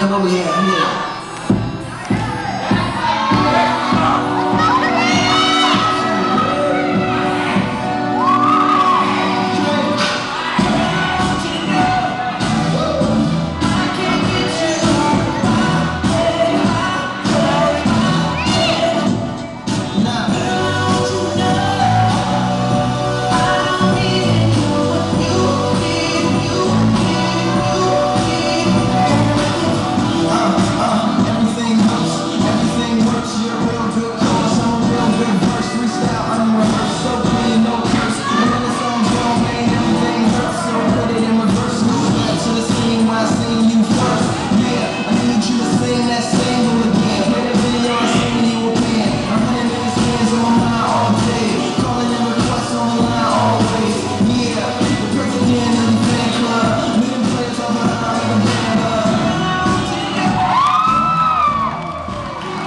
한번 해, 한 개.